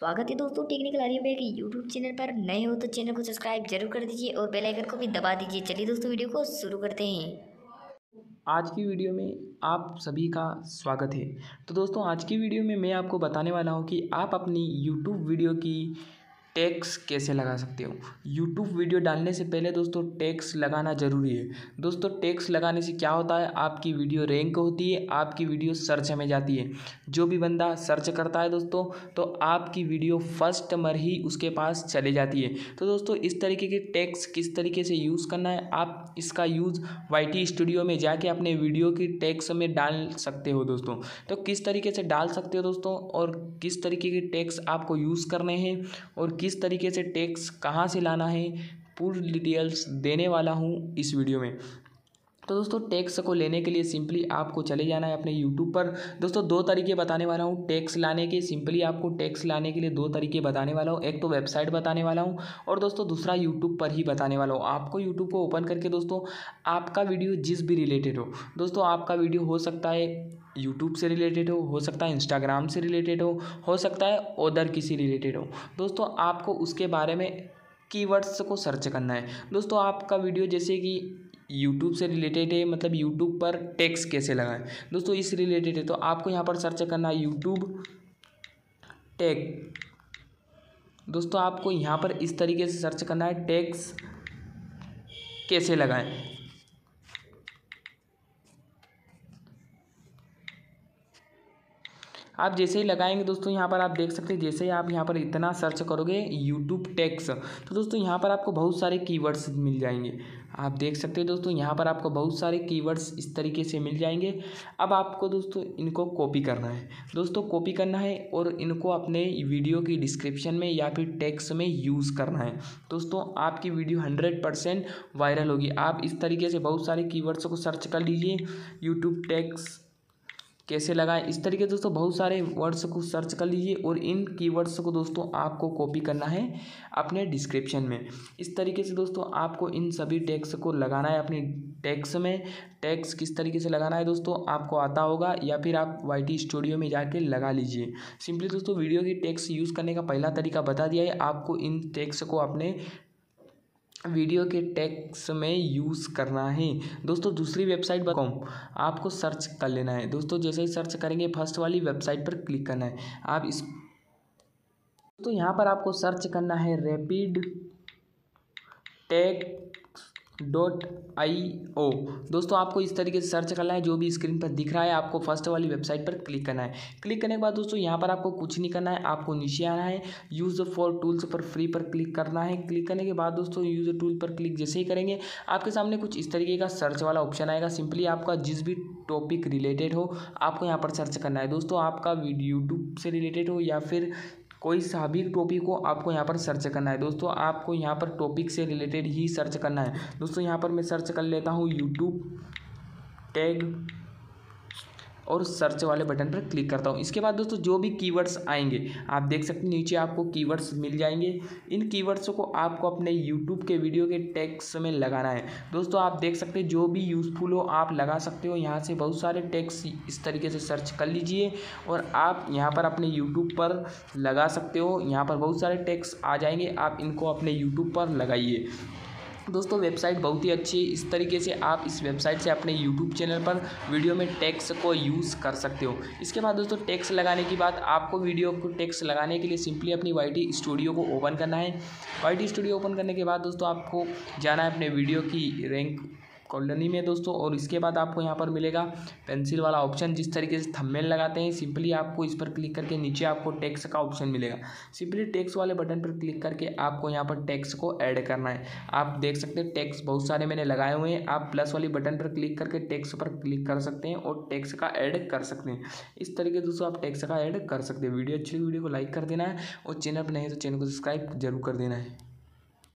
स्वागत है दोस्तों, टेक्निकल आर्यम के यूट्यूब चैनल पर। नए हो तो चैनल को सब्सक्राइब ज़रूर कर दीजिए और बेल आइकन को भी दबा दीजिए। चलिए दोस्तों, वीडियो को शुरू करते हैं। आज की वीडियो में आप सभी का स्वागत है। तो दोस्तों, आज की वीडियो में मैं आपको बताने वाला हूँ कि आप अपनी यूट्यूब वीडियो की टैक्स कैसे लगा सकते हो? यूट्यूब वीडियो डालने से पहले दोस्तों टैक्स लगाना ज़रूरी है। दोस्तों, टैक्स लगाने से क्या होता है? आपकी वीडियो रैंक होती है, आपकी वीडियो सर्च में जाती है। जो भी बंदा सर्च करता है दोस्तों तो आपकी वीडियो फ़र्स्ट मर ही उसके पास चले जाती है। तो दोस्तों, इस तरीके के टैक्स किस तरीके से यूज़ करना है? आप इसका यूज़ YT स्टूडियो में जाके अपने वीडियो की टैक्स में डाल सकते हो दोस्तों। तो किस तरीके से डाल सकते हो दोस्तों? और किस तरीके के टैक्स आपको यूज़ करने हैं? और किस तरीके से टैक्स कहाँ से लाना है पूरी डिटेल्स देने वाला हूँ इस वीडियो में। तो दोस्तों, टैक्स को लेने के लिए सिंपली आपको चले जाना है अपने यूट्यूब पर। दोस्तों, दो तरीके बताने वाला हूँ। टैक्स लाने के, सिंपली आपको टैक्स लाने के लिए दो तरीके बताने वाला हूँ। एक तो वेबसाइट बताने वाला हूँ और दोस्तों, दूसरा यूट्यूब पर ही बताने वाला हूँ। आपको यूट्यूब को ओपन करके दोस्तों, आपका वीडियो जिस भी रिलेटेड हो, दोस्तों, आपका वीडियो हो सकता है यूट्यूब से रिलेटेड हो हो सकता है इंस्टाग्राम से रिलेटेड हो हो सकता है ओदर किसी रिलेटेड हो। दोस्तों, आपको उसके बारे में कीवर्ड्स को सर्च करना है। दोस्तों, आपका वीडियो जैसे कि यूट्यूब से रिलेटेड है मतलब यूट्यूब पर टैक्स कैसे लगाएँ? दोस्तों, इस रिलेटेड है तो आपको यहाँ पर सर्च करना है यूट्यूब टैग दोस्तों, आपको यहाँ पर इस तरीके से सर्च करना है टैक्स कैसे लगाएँ? आप जैसे ही लगाएँगे दोस्तों, यहाँ पर आप देख सकते हैं, जैसे ही आप यहाँ पर इतना सर्च करोगे यूट्यूब टैक्स तो दोस्तों यहाँ पर आपको बहुत सारे कीवर्ड्स मिल जाएँगे। आप देख सकते हैं दोस्तों, यहाँ पर आपको बहुत सारे कीवर्ड्स इस तरीके से मिल जाएँगे। अब आपको दोस्तों इनको कॉपी करना है। दोस्तों कॉपी करना है और इनको अपने वीडियो की डिस्क्रिप्शन में या फिर टैक्स में यूज़ करना है। दोस्तों, आपकी वीडियो हंड्रेड परसेंट वायरल होगी। आप इस तरीके से बहुत सारे कीवर्ड्स को सर्च कर लीजिए। यूट्यूब टैक्स कैसे लगाएँ? इस तरीके दोस्तों बहुत सारे वर्ड्स को सर्च कर लीजिए और इन कीवर्ड्स को दोस्तों आपको कॉपी करना है अपने डिस्क्रिप्शन में। इस तरीके से दोस्तों आपको इन सभी टैक्स को लगाना है अपनी टैक्स में। टैक्स किस तरीके से लगाना है दोस्तों? आपको आता होगा या फिर आप वाईटी स्टूडियो में जाके लगा लीजिए। सिंपली दोस्तों वीडियो की टैक्स यूज़ करने का पहला तरीका बता दिया है। आपको इन टैक्स को अपने वीडियो के टैक्स में यूज़ करना है। दोस्तों, दूसरी वेबसाइट पर कॉम। आपको सर्च कर लेना है। दोस्तों, जैसे ही सर्च करेंगे, फ़र्स्ट वाली वेबसाइट पर क्लिक करना है। आप इस तो यहाँ पर आपको सर्च करना है rapid tag dot I O दोस्तों, आपको इस तरीके से सर्च करना है, जो भी स्क्रीन पर दिख रहा है, आपको फ़र्स्ट वाली वेबसाइट पर क्लिक करना है। क्लिक करने के बाद दोस्तों, यहाँ पर आपको कुछ नहीं करना है, आपको नीचे आना है। यूज़ फॉर टूल्स पर फ्री पर क्लिक करना है। क्लिक करने के बाद दोस्तों यूज़ टूल पर क्लिक जैसे ही करेंगे, आपके सामने कुछ इस तरीके का सर्च वाला ऑप्शन आएगा। सिंपली आपका जिस भी टॉपिक रिलेटेड हो, आपको यहाँ पर सर्च करना है। दोस्तों, आपका यूट्यूब से रिलेटेड हो या फिर कोई सा भी टॉपिक को आपको यहाँ पर सर्च करना है। दोस्तों, आपको यहाँ पर टॉपिक से रिलेटेड ही सर्च करना है। दोस्तों, यहाँ पर मैं सर्च कर लेता हूँ यूट्यूब टैग और सर्च वाले बटन पर क्लिक करता हूँ। इसके बाद दोस्तों, जो भी कीवर्ड्स आएँगे, आप देख सकते हैं, नीचे आपको कीवर्ड्स मिल जाएँगे। इन कीवर्ड्स को आपको अपने यूट्यूब के वीडियो के टैक्स में लगाना है। दोस्तों, आप देख सकते हैं, जो भी यूज़फुल हो, आप लगा सकते हो। यहाँ से बहुत सारे टैक्स इस तरीके से सर्च कर लीजिए और आप यहाँ पर अपने यूट्यूब पर लगा सकते हो। यहाँ पर बहुत सारे टैक्स आ जाएँगे। आप इनको अपने यूट्यूब पर लगाइए। दोस्तों, वेबसाइट बहुत ही अच्छी है। इस तरीके से आप इस वेबसाइट से अपने यूट्यूब चैनल पर वीडियो में टैक्स को यूज़ कर सकते हो। इसके बाद दोस्तों, टैक्स लगाने की बात। आपको वीडियो को टैक्स लगाने के लिए सिंपली अपनी वाईटी स्टूडियो को ओपन करना है। वाईटी स्टूडियो ओपन करने के बाद दोस्तों, आपको जाना है अपने वीडियो की रैंक कॉलोनी में दोस्तों, और इसके बाद आपको यहाँ पर मिलेगा पेंसिल वाला ऑप्शन। जिस तरीके से थंबनेल लगाते हैं, सिंपली आपको इस पर क्लिक करके नीचे आपको टैक्स का ऑप्शन मिलेगा। सिंपली टैक्स वाले बटन पर क्लिक करके आपको यहाँ पर टैक्स को ऐड करना है। आप देख सकते हैं टैक्स बहुत सारे मैंने लगाए हुए हैं। आप प्लस वाली बटन पर क्लिक करके टैक्स पर क्लिक कर सकते हैं और टैक्स का ऐड कर सकते हैं। इस तरीके दोस्तों आप टैक्स का ऐड कर सकते हैं। वीडियो अच्छी वीडियो को लाइक कर देना है और चैनल पर नहीं तो चैनल को सब्सक्राइब ज़रूर कर देना है।